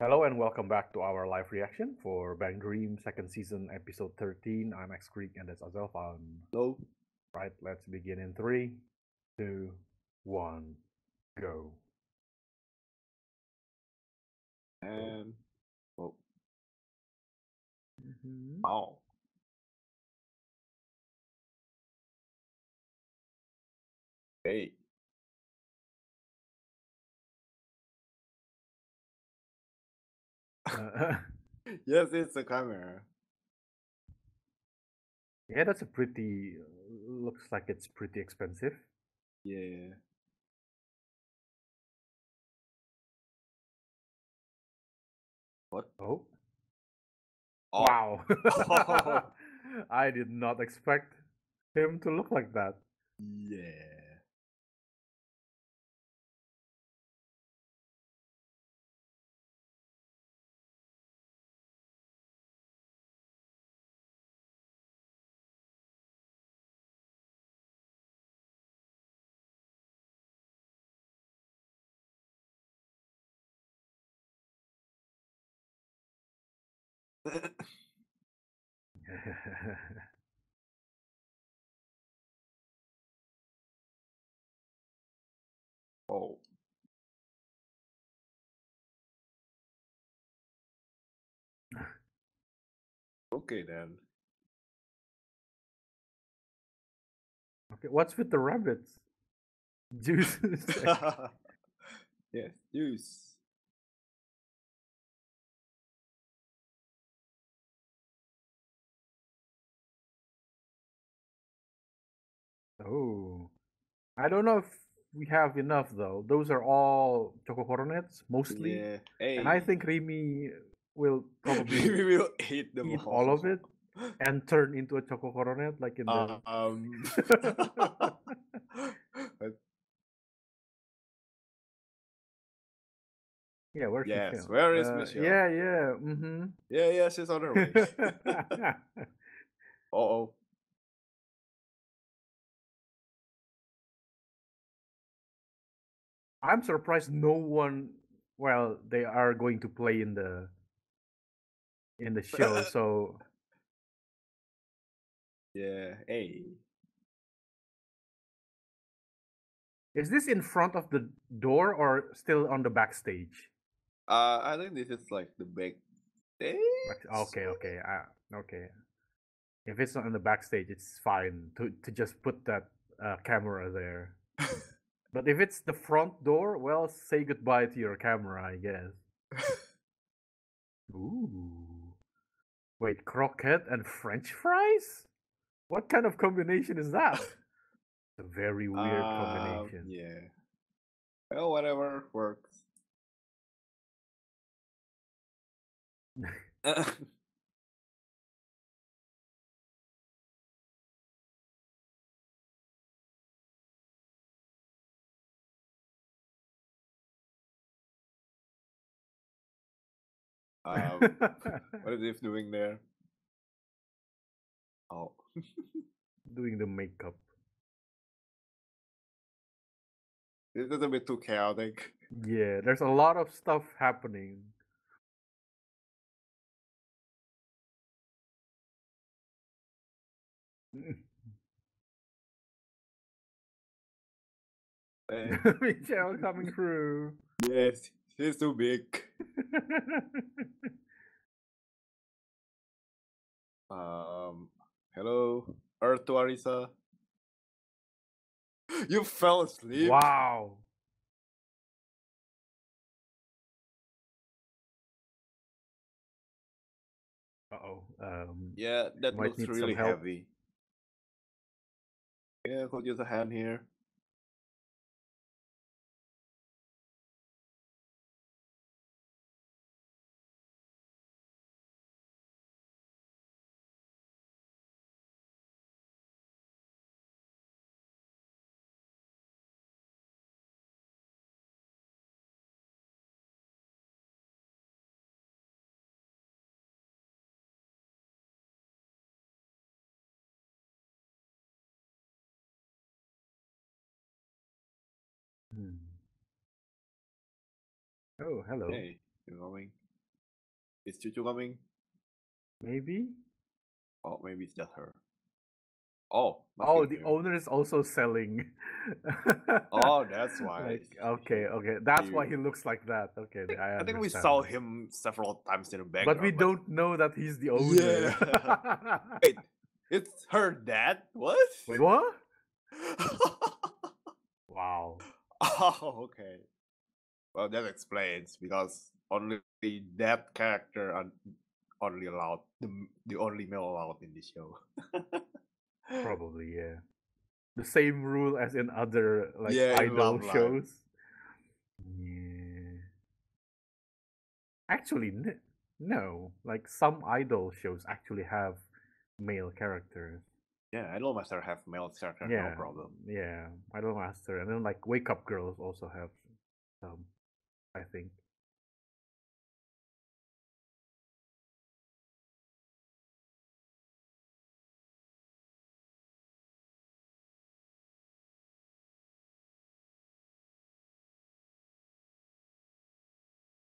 Hello and welcome back to our live reaction for Bang Dream second season episode 13. I'm X Creek and that's Azelfan. Hello. Right, let's begin in three, two, one, go. And oh, Mhm. wow. Hey. Uh, yes, it's a camera. yeah, that's a pretty. Uh, looks like it's pretty expensive. Yeah. What? Oh, Oh, wow! I did not expect him to look like that. Yeah. oh. Okay then. okay, what's with the rabbits? Juice. yes, juice. Oh, I don't know if we have enough though. Those are all choco coronets mostly, Yeah. Hey. and I think Rimi will probably we will eat them eat all of it and turn into a choco coronet like in the. Um. yeah, where's yes, Michelle? where is Uh, Michelle? Yeah, yeah. Mm-hmm. yeah, yeah, she's on her way. oh, I'm surprised no one. Well, they are going to play in the in the show, so yeah. Hey. is this in front of the door or still on the backstage? Uh, I think this is like the big stage. Back- Okay, okay, uh, okay. If it's not on the backstage, it's fine to to just put that uh, camera there. But if it's the front door, well, say goodbye to your camera, I guess. Ooh. Wait, croquette and French fries? What kind of combination is that? A very weird Um, combination. Yeah. Well, whatever works. um, what is If doing there? Oh, Doing the makeup. this is a bit too chaotic. Yeah, there's a lot of stuff happening. Eh, Michelle coming through. yes, she's too big. Um, hello, Earth to Arisa. You fell asleep. wow. Uh oh. Um, Yeah, that looks really heavy. Yeah, could use a hand here. Oh, hello. Hey, you going? Is Chuchu coming? Maybe. Oh, maybe it's just her. Oh, Oh, the owner is also selling. Oh, that's why. Like, okay, okay, that's why he looks like that. Okay, I, I think we saw him several times in the background. but we don't know that he's the owner. Yeah. Wait, it's her dad. What? Wait, what? Wow. oh, okay. Well, that explains because only that character are only allowed the the only male allowed in the show. Probably, yeah. The same rule as in other like Yeah, idol shows. Yeah. Actually, n- no. Like some idol shows actually have male characters. Yeah, Idol Master have male character, yeah, no problem. Yeah, Idol Master, and then like Wake Up Girls also have some. I think.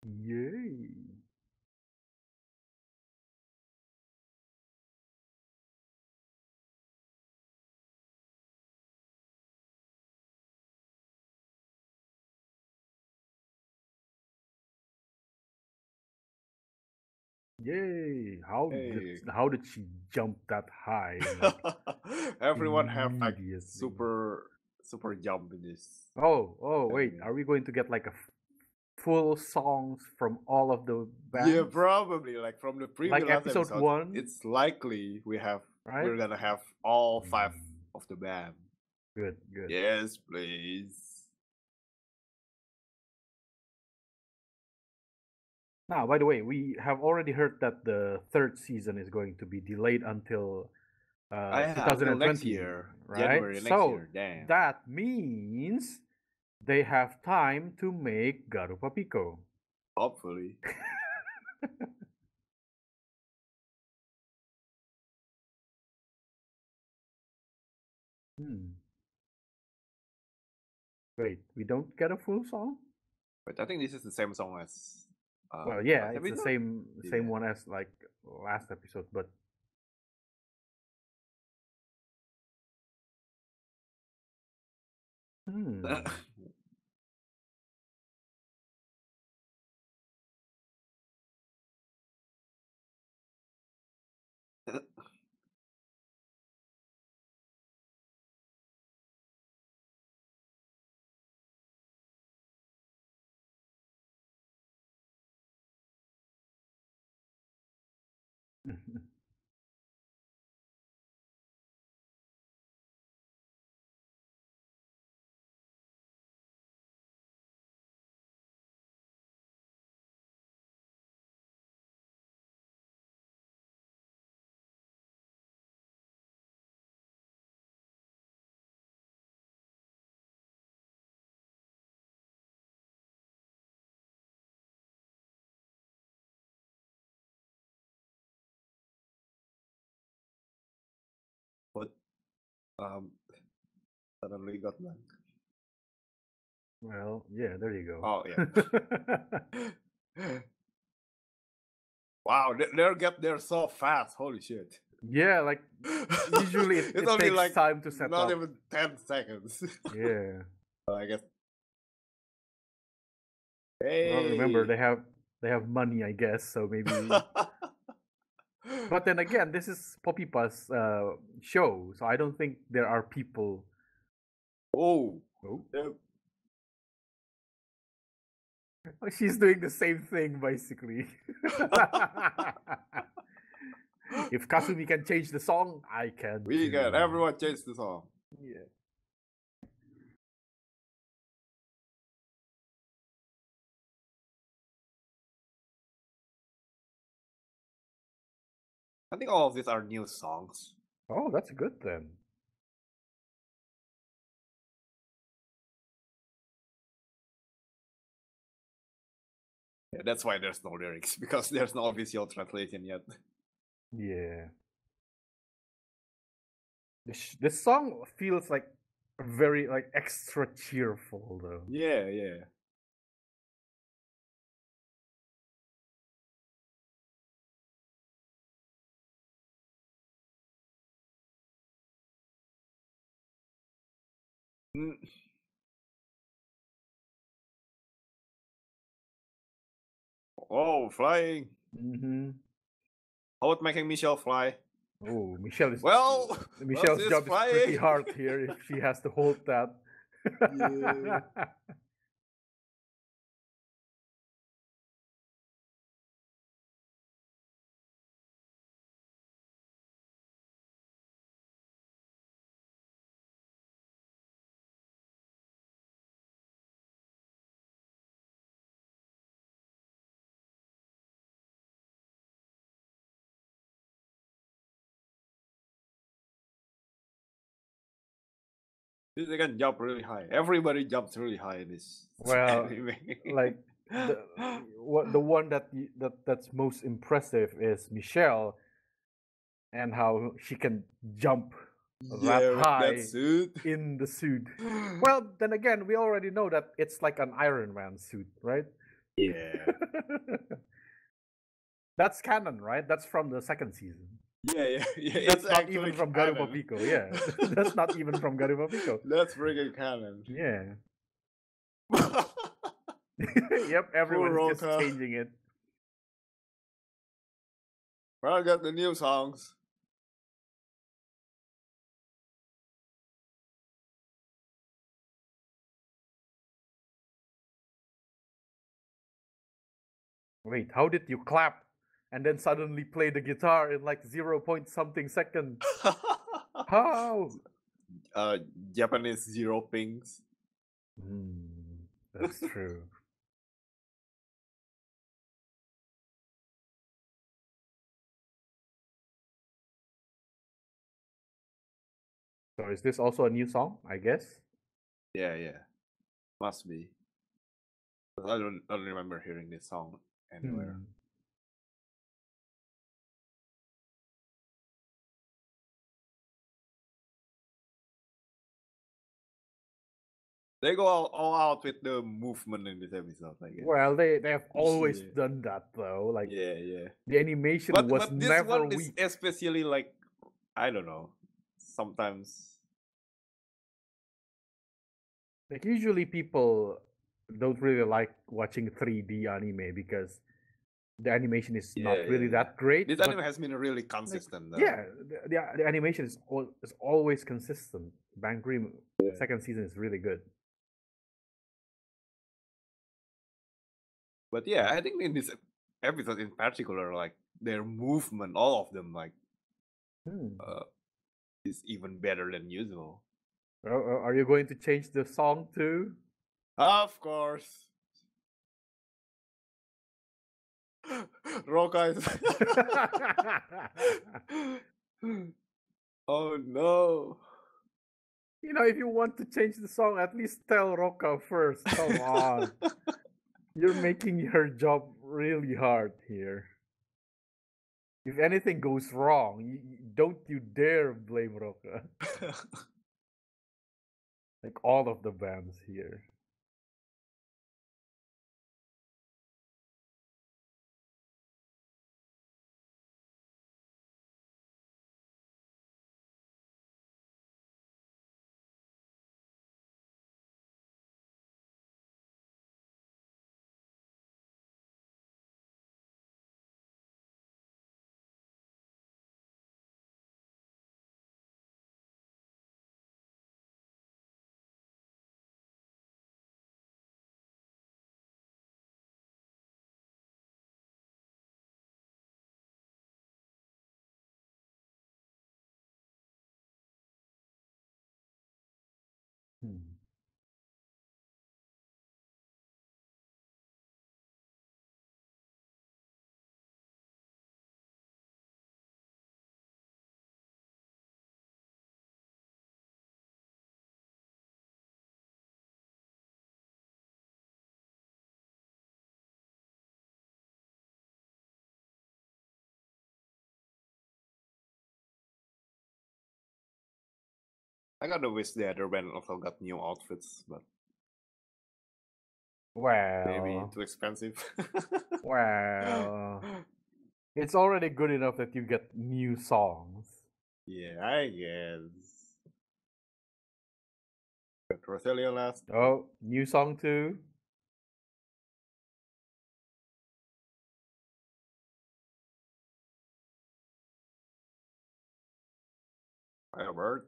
Yay! Yay! How Hey. did how did she jump that high? like, Everyone have like super super jump in this. Oh, oh, wait. Are we going to get like a full songs from all of the bands? Yeah, probably like from the previous Like episode one? It's likely we have Right? we're gonna have all five Mm. of the band. Good, good. Yes, please. Now, by the way, we have already heard that the third season is going to be delayed until uh, Ah, yeah, until 2020, next year, right? So that means they have time to make Garupa Pico. Hopefully. Hmm. Wait, we don't get a full song? But I think this is the same song as. Uh, well, yeah, last it's the same same Yeah. one as like last episode, but hmm. But um, suddenly got blank. well, yeah, there you go. Oh yeah. wow, they, they get there so fast. Holy shit. yeah, like usually it, it's it only takes like time to set not up. even ten seconds. Yeah. I guess. Well, Hey. remember they have they have money, I guess. So maybe. But then again, this is Popipa's uh, show, so I don't think there are people. oh, Oh, she's doing the same thing basically. if Kasumi can change the song, I can. we can everyone change the song. Yeah. I think all of these are new songs. Oh, that's good then. Yeah, that's why there's no lyrics because there's no official translation yet. Yeah. This this song feels like very like extra cheerful though. Yeah, yeah. Mm. Oh, flying! hmm How about making Michelle fly? Oh, Michelle is Well, Michelle's job is pretty hard here if she has to hold that. Yeah. They can jump really high. Everybody jumps really high in this Well, like the, what the one that that that's most impressive is Michelle and how she can jump yeah, that high that suit. in the suit. Well, then again, we already know that it's like an Iron Man suit, right? yeah, That's canon, right? That's from the second season. Yeah, yeah, yeah. That's it's not even from canon. Pico. Yeah, that's not even from Garupa Pico. That's freaking canon. Yeah. yep, everyone's just changing it. well, I got the new songs. Wait, how did you clap and then suddenly play the guitar in like zero point something second? How? uh, Japanese zero pings. Hmm, that's true. So is this also a new song? I guess. Yeah, yeah, must be. I don't, I don't remember hearing this song anywhere. Hmm. They go all, all out with the movement in this episode. I guess. Well, they they have always Yeah. done that though. Like yeah, yeah. the animation But, was but this never one is especially like I don't know. Sometimes Like usually people don't really like watching 3D anime because the animation is not Yeah, really yeah, yeah. that great. this anime has been really consistent. though. yeah, the, the, the animation is al- is always consistent. Bang Dream second season is really good. But yeah, I think in this episode in particular, like their movement, all of them, like Hmm. uh, is even better than usual. Are, are- are you going to change the song too? Of course. Is. oh no. you know, if you want to change the song, at least tell Roka first. Come on. You're making her job really hard here. If anything goes wrong, you, don't you dare blame Roka. Like all of the bands here. Hmm. I gotta wish the other band also got new outfits, but Well, maybe too expensive. well, it's already good enough that you get new songs. yeah, I guess. Got Roselia last. Oh, new song too. Firebird.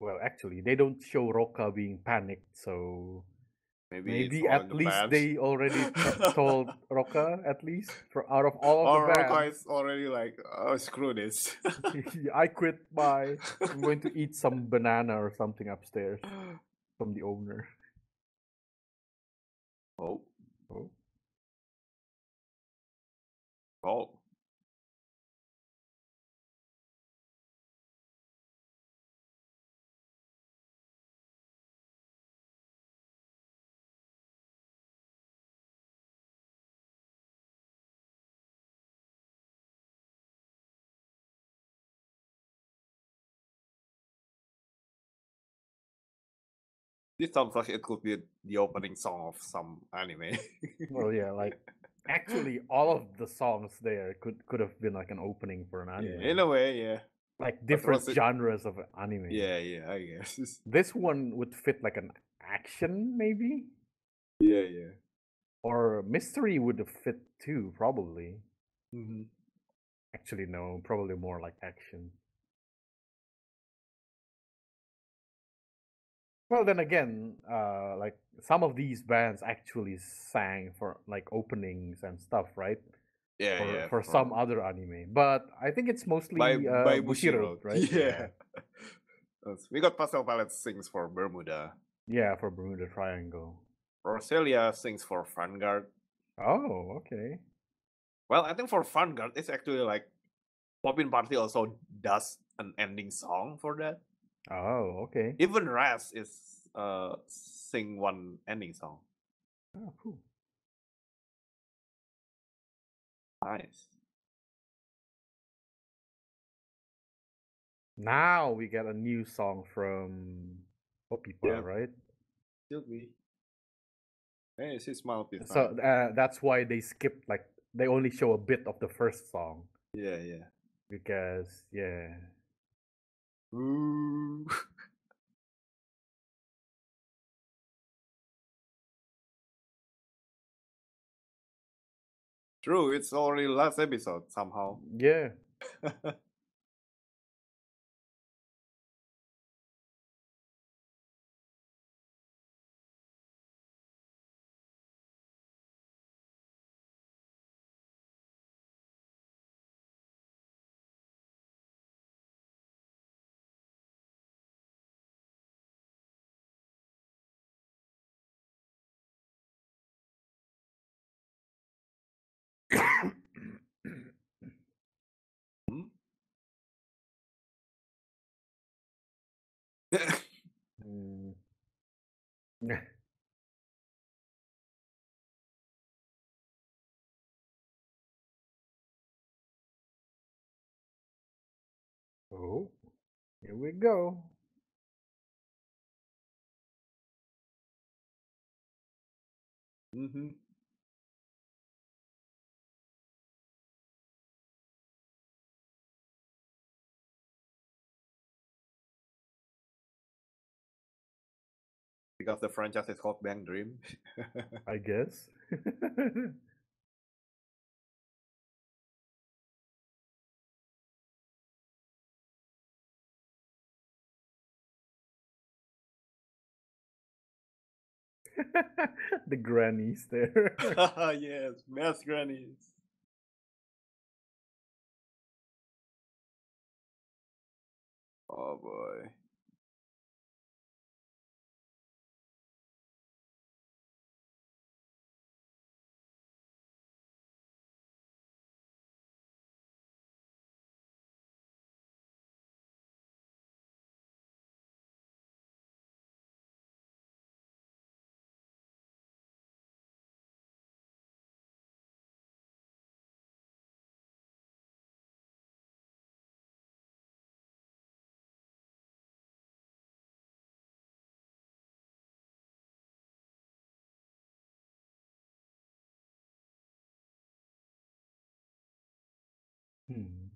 Well, actually, they don't show Roka being panicked, so Maybe, maybe it's all in at the least they already told Roka at least for out of all Or of the Roka bands. is already like, oh screw this. I quit. Bye. I'm going to eat some banana or something upstairs from the owner. oh, Oh, oh. This sounds like it could be the opening song of some anime. well, yeah. Like actually, all of the songs there could could have been like an opening for an Yeah, anime. in a way, yeah. like different was it- genres of anime. Yeah, yeah, I guess. This one would fit like an action, maybe, Yeah, yeah. or mystery would have fit too, probably. hmm Actually, no, probably more like action. Well, then again, uh, like some of these bands actually sang for like openings and stuff, right? Yeah, For, yeah. for from- some other anime, but I think it's mostly by uh, by Bushiroad, Bushiroad, right? Yeah. We got Pastel Palette sings for Bermuda. yeah, for Bermuda Triangle. Roselia sings for Vanguard. Oh, okay. Well, I think for Vanguard, it's actually like Poppin Party also does an ending song for that. Oh, okay. Even RAS is uh sing one ending song. Oh, cool. Nice. Now we get a new song from Popipa, Yeah. right? Should be. Hey, she smile be So uh, that's why they skipped like they only show a bit of the first song Yeah, yeah. because yeah. Ooh. True, it's already last episode somehow. Yeah. oh, here we go. mm-hmm. Because the franchise is called Bang Dream. I guess. the grannies there. yes, best grannies. Oh boy. Hmm.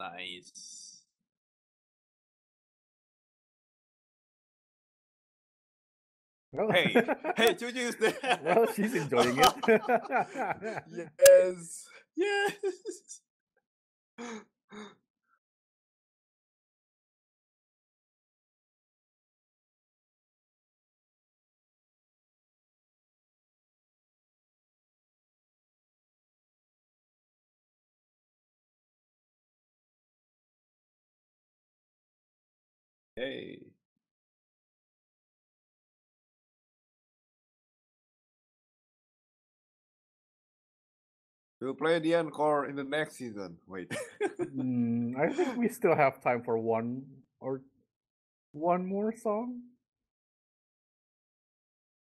Nice. Well, Hey, hey, Juju is there. well, she's enjoying it. yes, yes. Hey. We'll play the encore in the next season. Wait. Mm, I think we still have time for one or one more song.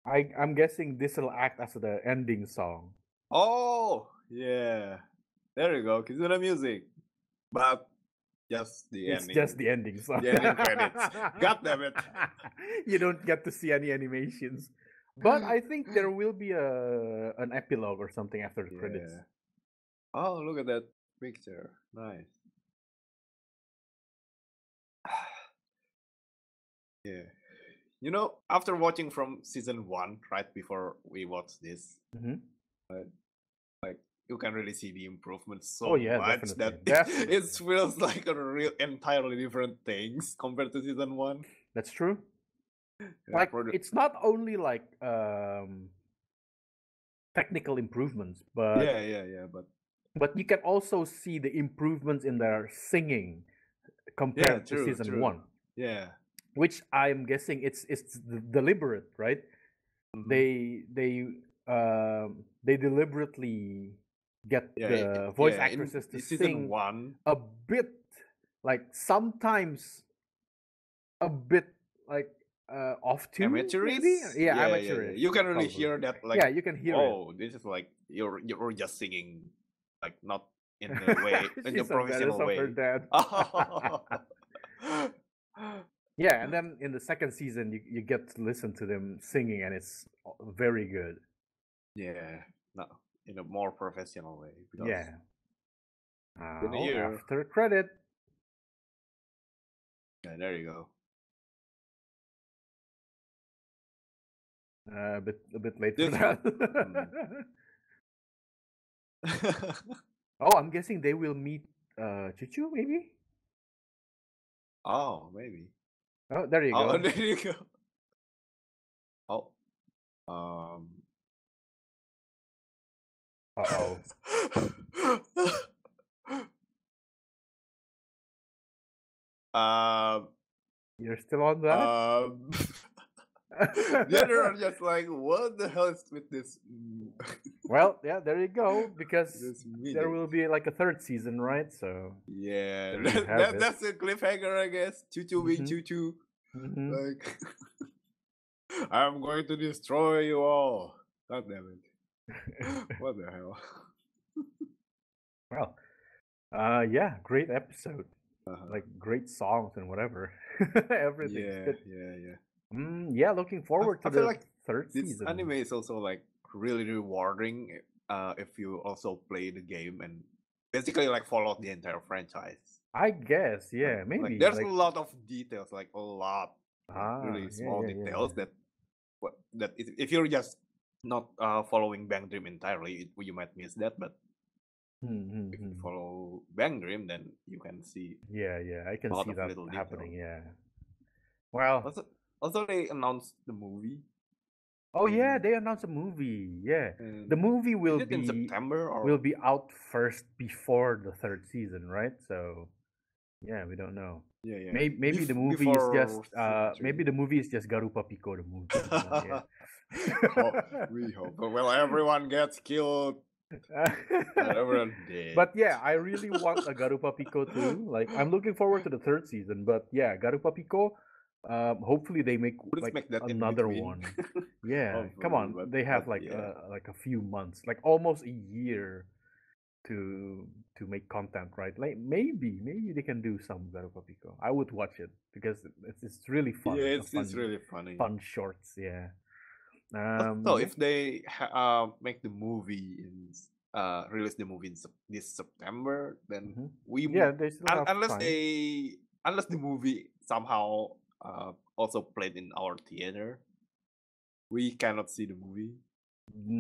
I I'm guessing this will act as the ending song. oh, yeah. There you go. Kizuna music. But just the It's ending. just the ending song. The ending credits. God damn it. you don't get to see any animations. But I think there will be a an epilogue or something after the credits. Yeah. Oh, look at that picture. Nice. yeah. You know, after watching from season one, right before we watch this, Mhm. like you can really see the improvements so Oh, yeah, much definitely, that definitely. it feels like a real entirely different things compared to season one. That's true. Yeah, like it's not only like um technical improvements, but yeah, yeah, yeah, but but you can also see the improvements in their singing compared true, to season true. one. yeah. Which I'm guessing it's it's d- deliberate, right? Mhm. They they um they deliberately get yeah, the i- voice yeah, in- actresses to in sing one. a bit like sometimes a bit like uh off tune Amateurish? maybe yeah, amateurish You can really probably. hear that like yeah you can hear it oh, this is like you're you're just singing like not in the way in the professional of way. yeah, and then in the second season, you, you get to listen to them singing, and it's very good. yeah, no, in a more professional way. Because Yeah. To Now, after credit, yeah, there you go. uh, a bit a bit late This- for that. oh, I'm guessing they will meet uh Chuchu, maybe. oh, maybe. Oh, there you Oh, go. there you go. Oh, um. Uh oh. um. You're still on that? Um. the other are just like, what the hell is with this? well, yeah, there you go. Because there will be like a third season, right? So. Yeah, that, that, that's a cliffhanger, I guess. Being Mhm. choo choo. mhm. Like, I'm going to destroy you all. God damn it. what the hell? Well, uh, yeah, great episode. Uh-huh. Like great songs and whatever. Everything. yeah, yeah, yeah. Mm, yeah, looking forward I to feel the like third This season. anime is also like really rewarding uh, if you also play the game and basically like follow the entire franchise. I guess, yeah, Like- maybe. Like, there's like, a lot of details, like a lot, Ah, really small yeah, yeah, details yeah. that what that if, if you're just not uh, following Bang Dream entirely, it, you might miss that. But Hmm, hmm, if you hmm. follow Bang Dream, then you can see. Yeah, yeah, I can see that little detail. happening. Yeah. Well, Also, also they announced the movie. oh yeah, they announced a movie. Yeah, and the movie will it in be September or will be out first before the third season, right? So, yeah, we don't know. yeah, yeah. Maybe maybe the movie is just uh maybe the movie is just Garupa Pico the movie. we hope. Well, everyone gets killed. everyone dead. but yeah, I really want a Garupa Pico too. Like I'm looking forward to the third season. But yeah, Garupa Pico. Um, hopefully they make Let's like make that another one. Yeah, come on. but- they have but like yeah. uh, like a few months, like almost a year to to make content, right? Like maybe maybe they can do some Garupa Pico. I would watch it because it's it's really fun. yeah, it's it's fun really funny. fun shorts. Yeah. Um. So if they ha- uh, make the movie in uh release the movie in this September, then Mhm. we Yeah, they still un- have unless time. they unless the movie somehow uh also played in our theater, we cannot see the movie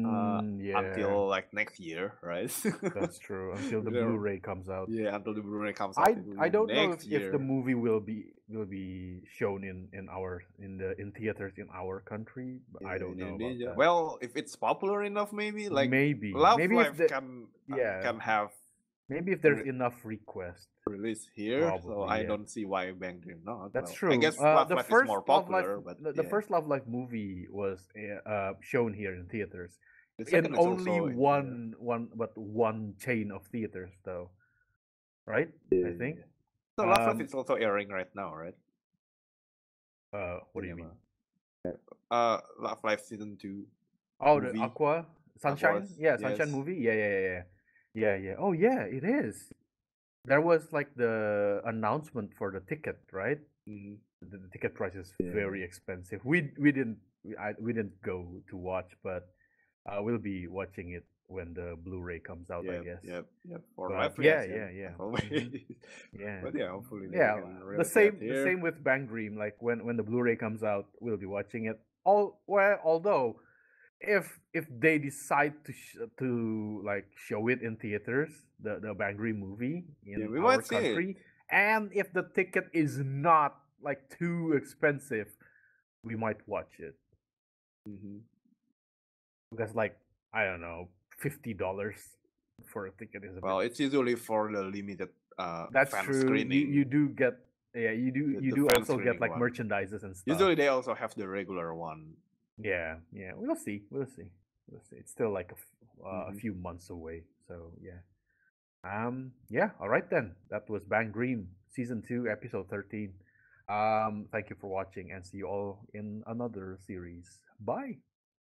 uh Mm, yeah, until like next year, right? that's true. Until the Yeah. Blu-ray comes out. Yeah, until the Blu-ray comes out. I I don't know if, if the movie will be will be shown in in our in the in theaters in our country. But I don't know Indonesia. that. Well, if it's popular enough, maybe like maybe Love maybe Life if the, can uh, yeah. can have maybe if there's re- enough requests. release here, so I yeah. don't see why Bang Dream not. That's Well, I true. guess Uh, Love the Life first is more Love Live, popular, but the, yeah. first Love Live movie was uh, uh, shown here in theaters. The In only in here. one one but one chain of theaters though, right? I think. So Love Live Um, is also airing right now, right? Uh, what do you mean? Uh, Love Life season two. Oh, the. Aqua Sunshine. Aqua's- Yeah, Sunshine yes. movie. Yeah, yeah, yeah, yeah, yeah. Oh, yeah, it is. There was like the announcement for the ticket, right? Mhm. The, the ticket price is Yeah. very expensive. We we didn't we, I, we didn't go to watch, but uh, we'll be watching it when the Blu-ray comes out. I Yep, guess. yep, yep. For But yeah, yeah, yeah. Always. Yeah. But yeah, hopefully they yeah, can the same that the here. same with Bang Dream. Like when when the Blu-ray comes out, we'll be watching it. All well, although if if they decide to sh- to like show it in theaters, the the Bang Dream movie in Yeah, we our might see country, and if the ticket is not like too expensive, we might watch it Mhm. because like I don't know, fifty dollars for a ticket is a Well, bit. it's usually for the limited uh That's fan true. You, screening. you do get yeah you do The- you the do also get like one. merchandises and stuff. Usually they also have the regular one. Yeah, yeah. We'll see. We'll see. We'll see. It's still like a, f- uh, a Mhm. few months away. So yeah. Um. Yeah. All right then. That was Bang Dream season two, episode thirteen. Um. Thank you for watching, and see you all in another series. Bye.